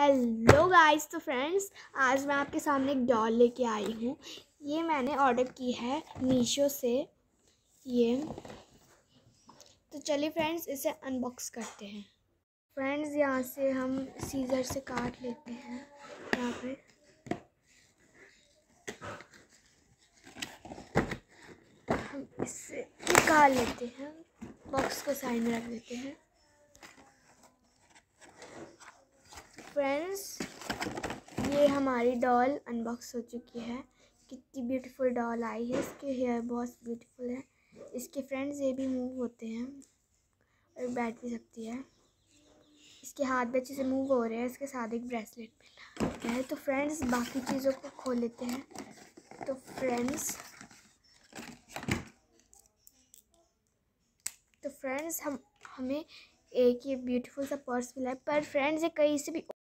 Hello guys तो friends आज मैं आपके सामने एक डॉल लेके आई हूँ। ये मैंने ऑर्डर की है मीशो से। ये। तो चलिए फ्रेंड्स इसे अनबॉक्स करते हैं। फ्रेंड्स यहाँ से हम सीज़र से काट लेते हैं। यहाँ पे। हम इससे निकाल लेते हैं। बॉक्स को साइड में रख देते हैं। फ्रेंड्स, ये हमारी डॉल अनबॉक्स हो चुकी है। कितनी ब्यूटीफुल डॉल आई है। इसके हेयर बहुत ब्यूटीफुल है। इसके फ्रेंड्स ये भी मूव होते हैं। और बैठ भी सकती है। इसके हाथ भी अच्छे से मूव हो रहे हैं। इसके साथ एक ब्रेसलेट पहना है तो फ्रेंड्स बाकी चीज़ों को खोल लेते हैं। तो फ्रेंड्स तो फ्रेंड्स हम, हमें एक ये ब्यूटीफुल सा पर्स मिला है। पर फ्रेंड्स ये कहीं से भी